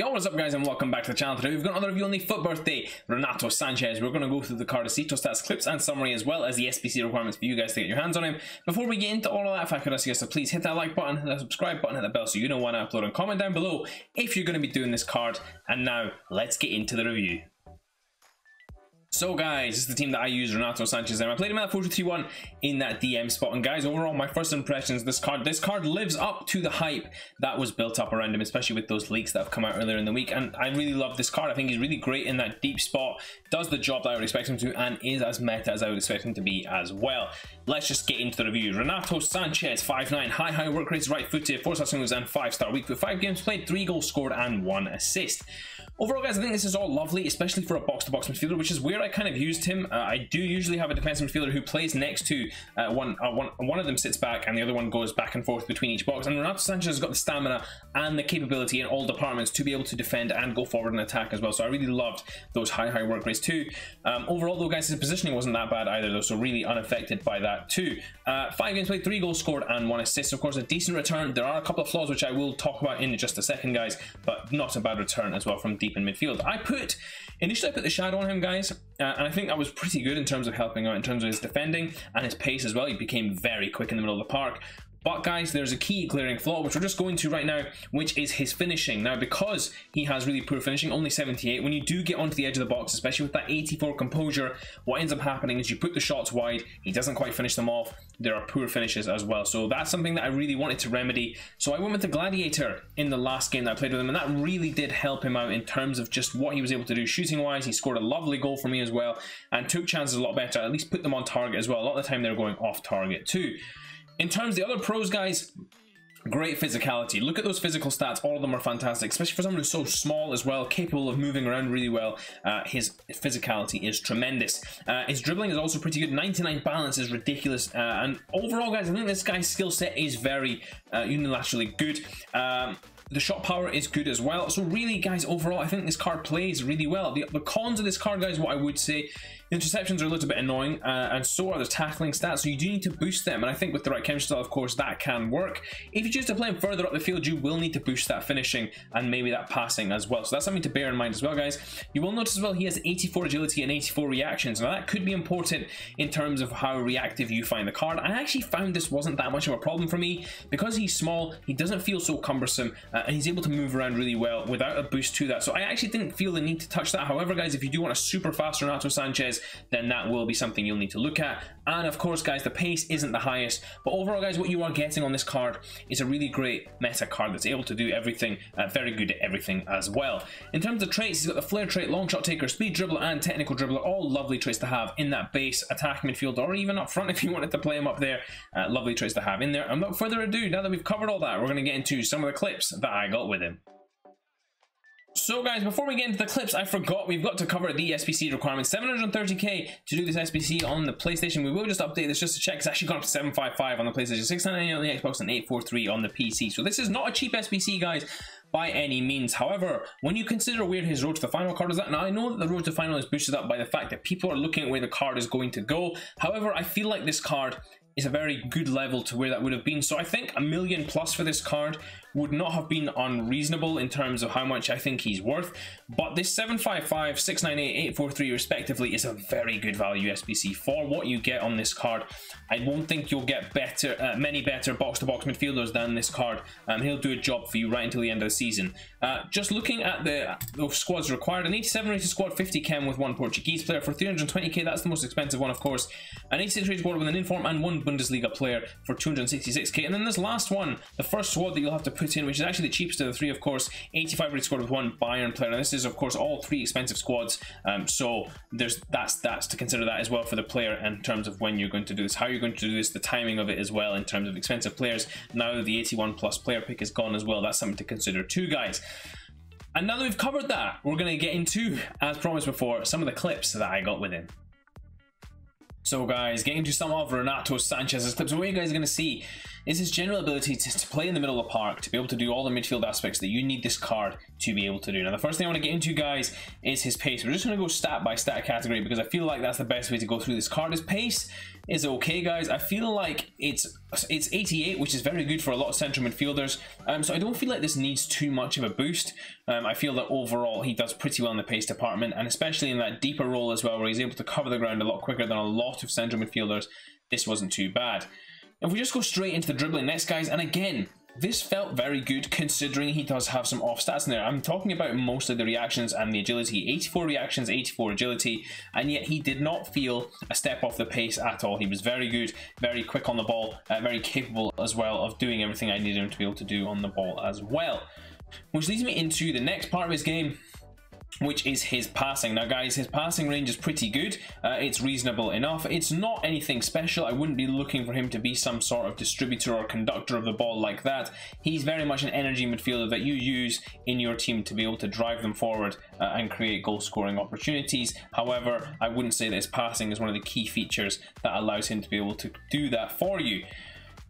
Yo, what's up guys and welcome back to the channel. Today we've got another review on the FUT birthday, Renato Sanches. We're going to go through the Cardacito stats, clips and summary as well as the SBC requirements for you guys to get your hands on him. Before we get into all of that, if I could ask you guys to please hit that like button, hit that subscribe button, hit that bell so you know when I upload and comment down below if you're going to be doing this card. And now, let's get into the review. So guys, this is the team that I use, Renato Sanches, and I played him at 4-2-3-1 in that DM spot. And guys, overall, my first impressions, this card, this card lives up to the hype that was built up around him, especially with those leaks that have come out earlier in the week. And I really love this card. I think he's really great in that deep spot, does the job that I would expect him to, and is as meta as I would expect him to be as well. Let's just get into the review. Renato Sanches, 5'9", high, high work rates, right-footed, 4-star moves, and 5-star week with 5 games played, 3 goals scored, and 1 assist. Overall, guys, I think this is all lovely, especially for a box-to-box -box midfielder, which is where I kind of used him. Uh, I do usually have a defensive midfielder who plays next to uh, one, uh, one. One of them sits back, and the other one goes back and forth between each box. And Renato Sanches has got the stamina and the capability in all departments to be able to defend and go forward and attack as well. So I really loved those high, high work rates too. Um, overall, though, guys, his positioning wasn't that bad either, though, so really unaffected by that too. Uh, five games played, three goals scored, and one assist. Of course, a decent return. There are a couple of flaws which I will talk about in just a second, guys, but not a bad return as well from deep in midfield. I put initially I put the shadow on him, guys, uh, and I think that was pretty good in terms of helping out in terms of his defending and his pace as well. He became very quick in the middle of the park. But guys, there's a key glaring flaw, which we're just going to right now, which is his finishing. Now, because he has really poor finishing, only 78, when you do get onto the edge of the box, especially with that 84 composure, what ends up happening is you put the shots wide, he doesn't quite finish them off, there are poor finishes as well. So that's something that I really wanted to remedy. So I went with the Gladiator in the last game that I played with him, and that really did help him out in terms of just what he was able to do shooting-wise. He scored a lovely goal for me as well, and took chances a lot better, at least put them on target as well. A lot of the time they're going off target too. In terms of the other pros, guys, Great physicality. Look at those physical stats. All of them are fantastic, especially for someone who's so small as well, capable of moving around really well. Uh, his physicality is tremendous. Uh, his dribbling is also pretty good. 99 balance is ridiculous. Uh, and overall, guys, I think this guy's skill set is very uh, unilaterally good. Um, the shot power is good as well. So really, guys, overall, I think this card plays really well. The, the cons of this card, guys, what I would say, the interceptions are a little bit annoying, uh, and so are the tackling stats, so you do need to boost them, and I think with the right chemistry style, of course, that can work. If you choose to play him further up the field, you will need to boost that finishing and maybe that passing as well. So that's something to bear in mind as well, guys. You will notice as well he has 84 agility and 84 reactions. Now that could be important in terms of how reactive you find the card. I actually found this wasn't that much of a problem for me. Because he's small, he doesn't feel so cumbersome, uh, and he's able to move around really well without a boost to that. So I actually didn't feel the need to touch that. However, guys, if you do want a super fast Renato Then that will be something you'll need to look at. And of course, guys, the pace isn't the highest. But overall, guys, what you are getting on this card is a really great meta card that's able to do everything, uh, very good at everything as well. In terms of traits, he's got the flair trait, long shot taker, speed dribbler, and technical dribbler, all lovely traits to have in that base attack midfield, or even up front if you wanted to play him up there. Uh, lovely traits to have in there. And without further ado, now that we've covered all that, we're going to get into some of the clips that I got with him. So guys, before we get into the clips, I forgot we've got to cover the SBC requirements. 730k to do this SBC on the PlayStation. We will just update this just to check. It's actually gone up to 755 on the PlayStation, 699 on the Xbox, and 843 on the PC. So this is not a cheap SBC, guys by any means. However, when you consider where his road to the final card is at, now I know that the road to final is boosted up by the fact that people are looking at where the card is going to go. However, I feel like this card is a very good level to where that would have been. So I think a million plus for this card would not have been unreasonable in terms of how much I think he's worth. But this 755, 698, 843 respectively is a very good value SBC for what you get on this card. I won't think you'll get better, uh, many better box-to-box -box midfielders than this card. Um, he'll do a job for you right until the end of the season. Uh, just looking at the, the squads required, an 87 rated squad, 50 chem with one Portuguese player for 320k. That's the most expensive one, of course. An 86 rated squad with an inform and one Bundesliga player for 266k. And then this last one, the first squad that you'll have to in, which is actually the cheapest of the three, of course, 85 rated squad with one Bayern player. And this is, of course, all three expensive squads. Um, so there's that's that's to consider that as well for the player in terms of when you're going to do this, how you're going to do this, the timing of it as well in terms of expensive players. Now the 81 plus player pick is gone as well. That's something to consider too, guys. And now that we've covered that, we're going to get into, as promised before, some of the clips that I got with him. So guys, getting to some of Renato Sanches's clips. What are you guys going to see is his general ability to, to, play in the middle of the park, to be able to do all the midfield aspects that you need this card to be able to do. Now, the first thing I want to get into, guys, is his pace. We're just going to go stat by stat category because I feel like that's the best way to go through this card. His pace is okay, guys. I feel like it's it's 88, which is very good for a lot of central midfielders. Um, so I don't feel like this needs too much of a boost. Um, I feel that overall he does pretty well in the pace department, and especially in that deeper role as well, where he's able to cover the ground a lot quicker than a lot of central midfielders. This wasn't too bad. If we just go straight into the dribbling next, guys, and again, this felt very good considering he does have some off stats in there. I'm talking about mostly the reactions and the agility. 84 reactions, 84 agility, and yet he did not feel a step off the pace at all. He was very good, very quick on the ball, uh, very capable as well of doing everything I needed him to be able to do on the ball as well. Which leads me into the next part of his game, which is his passing. Now, guys, his passing range is pretty good. Uh, it's reasonable enough. It's not anything special. I wouldn't be looking for him to be some sort of distributor or conductor of the ball like that. He's very much an energy midfielder that you use in your team to be able to drive them forward uh, and create goal-scoring opportunities. However, I wouldn't say that his passing is one of the key features that allows him to be able to do that for you.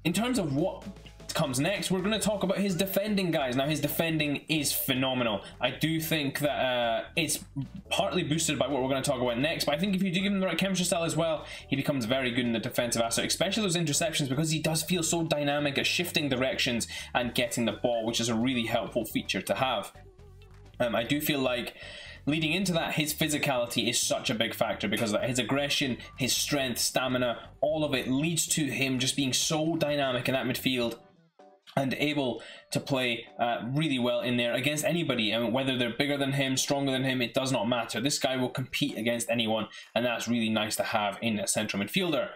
In terms of what comes next, we're going to talk about his defending, guys. Now, his defending is phenomenal. I do think that uh, it's partly boosted by what we're going to talk about next, but I think if you do give him the right chemistry style as well, he becomes very good in the defensive aspect, especially those interceptions, because he does feel so dynamic at shifting directions and getting the ball, which is a really helpful feature to have. Um, I do feel like leading into that, his physicality is such a big factor because his aggression, his strength, stamina, all of it leads to him just being so dynamic in that midfield and able to play uh, really well in there against anybody. and whether they're bigger than him, stronger than him, it does not matter. This guy will compete against anyone, and that's really nice to have in a central midfielder.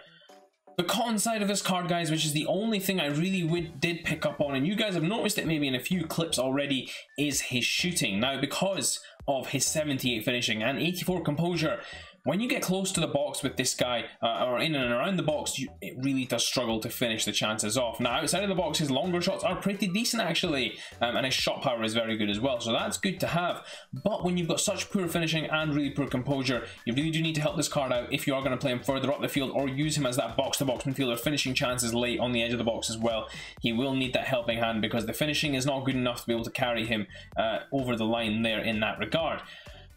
The con side of this card, guys, which is the only thing I really did pick up on, and you guys have noticed it maybe in a few clips already, is his shooting. Now, because of his 78 finishing and 84 composure, when you get close to the box with this guy, uh, or in and around the box, you, it really does struggle to finish the chances off. Now, outside of the box, his longer shots are pretty decent, actually, um, and his shot power is very good as well, so that's good to have. But when you've got such poor finishing and really poor composure, you really do need to help this card out if you are going to play him further up the field or use him as that box-to-box -box midfielder, finishing chances late on the edge of the box as well. He will need that helping hand because the finishing is not good enough to be able to carry him uh, over the line there in that regard.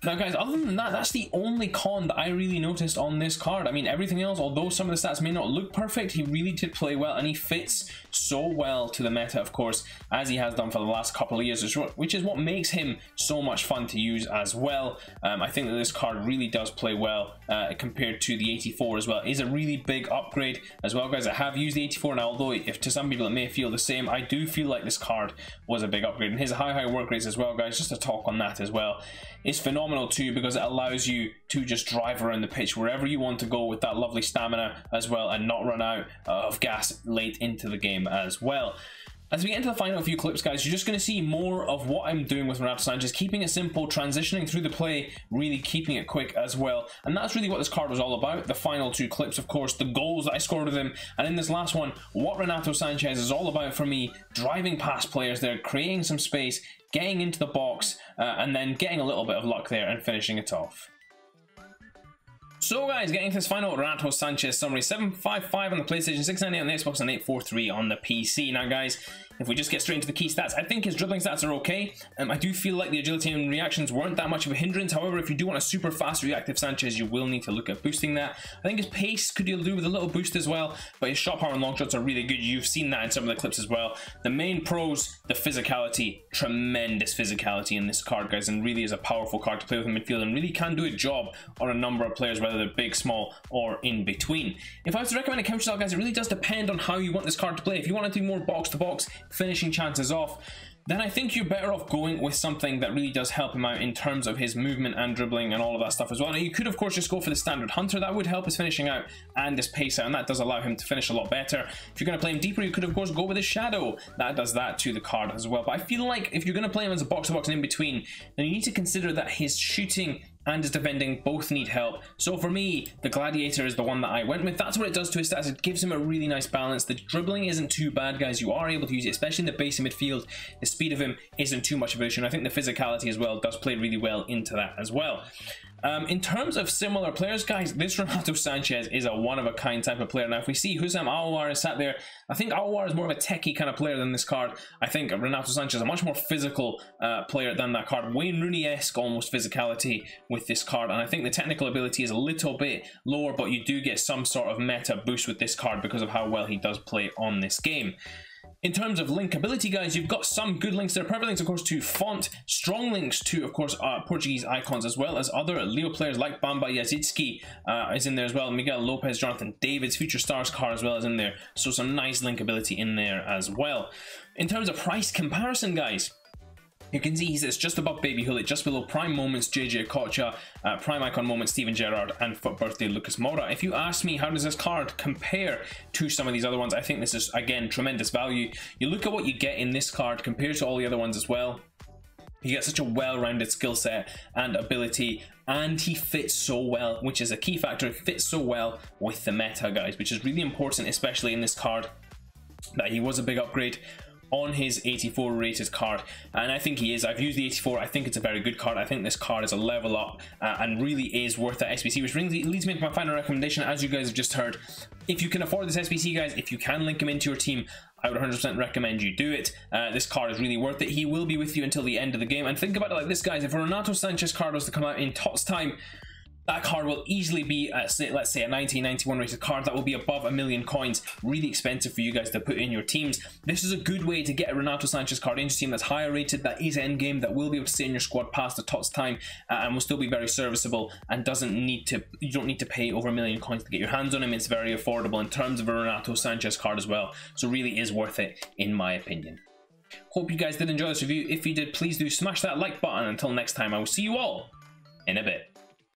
Now guys, other than that, that's the only con that I really noticed on this card. I mean, everything else, although some of the stats may not look perfect, he really did play well and he fits so well to the meta, of course, as he has done for the last couple of years, which is what makes him so much fun to use as well. Um, I think that this card really does play well uh, compared to the 84 as well. It is a really big upgrade as well, guys. I have used the 84 now, although if to some people it may feel the same, I do feel like this card was a big upgrade. And his high, high work rates as well, guys, just to talk on that as well, is phenomenal too because it allows you to just drive around the pitch wherever you want to go with that lovely stamina as well and not run out of gas late into the game as well. As we get into the final few clips, guys, you're just going to see more of what I'm doing with Renato Sanches, keeping it simple, transitioning through the play, really keeping it quick as well. And that's really what this card was all about. The final two clips, of course, the goals that I scored with him, and in this last one, what Renato Sanches is all about for me, driving past players there, creating some space, getting into the box, uh, and then getting a little bit of luck there and finishing it off. So guys, getting to this final Renato Sanches summary, 755 on the PlayStation, 698 on the Xbox, and 843 on the PC. Now guys, if we just get straight into the key stats, I think his dribbling stats are okay. Um, I do feel like the agility and reactions weren't that much of a hindrance. However, if you do want a super fast reactive Sanches, you will need to look at boosting that. I think his pace could do with a little boost as well, but his shot power and long shots are really good. You've seen that in some of the clips as well. The main pros, the physicality, tremendous physicality in this card, guys, and really is a powerful card to play with in midfield and really can do a job on a number of players, whether they're big, small, or in between. If I was to recommend a counter style, guys, it really does depend on how you want this card to play. If you want it to be more box to box, finishing chances off, then I think you're better off going with something that really does help him out in terms of his movement and dribbling and all of that stuff as well. Now, you could, of course, just go for the standard hunter. That would help his finishing out and his pace out, and that does allow him to finish a lot better. If you're going to play him deeper, you could, of course, go with his shadow. That does that to the card as well. But I feel like if you're going to play him as a box-to-box -box and in between, then you need to consider that his shooting and his defending both need help. So for me, the Gladiator is the one that I went with. That's what it does to his stats. It gives him a really nice balance. The dribbling isn't too bad, guys. You are able to use it, especially in the base of midfield. The speed of him isn't too much of an issue. And I think the physicality as well does play really well into that as well. Um, in terms of similar players, guys, this Renato Sanches is a one-of-a-kind type of player. Now, if we see Houssem Aouar is sat there, I think Aouar is more of a techie kind of player than this card. I think Renato Sanches is a much more physical uh, player than that card. Wayne Rooney-esque almost physicality with this card, and I think the technical ability is a little bit lower, but you do get some sort of meta boost with this card because of how well he does play on this game. In terms of linkability, guys, you've got some good links there. Perfect links, of course, to Fonte. Strong links to, of course, uh, Portuguese icons, as well as other Leo players like Bamba Yazici uh, is in there as well. Miguel Lopez, Jonathan David's Future Stars card as well as in there. So some nice linkability in there as well. In terms of price comparison, guys, you can see he sits just above Baby Gullit, just below Prime Moments JJ Okocha, uh, Prime Icon Moments Steven Gerrard, and FUT Birthday Lucas Moura. If you ask me how does this card compare to some of these other ones, I think this is, again, tremendous value. You look at what you get in this card compared to all the other ones as well. You get such a well-rounded skill set and ability, and he fits so well, which is a key factor. He fits so well with the meta, guys, which is really important, especially in this card, that he was a big upgrade on his 84 rated card and I think he is I've used the 84 I think it's a very good card I think this card is a level up uh, and really is worth that SBC which brings, leads me to my final recommendation as you guys have just heard if you can afford this SBC guys if you can link him into your team I would 100% recommend you do it. Uh, this card is really worth it. He will be with you until the end of the game. And think about it like this, guys. If Renato Sanches card was to come out in TOTS time, that card will easily be, uh, let's say, a 1991 rated card that will be above a million coins. Really expensive for you guys to put in your teams. This is a good way to get a Renato Sanches card into team that's higher rated, that is endgame, that will be able to stay in your squad past the TOTS time, uh, and will still be very serviceable and doesn't need to, you don't need to pay over a million coins to get your hands on him. It's very affordable in terms of a Renato Sanches card as well. So really is worth it, in my opinion. Hope you guys did enjoy this review. If you did, please do smash that like button. Until next time, I will see you all in a bit.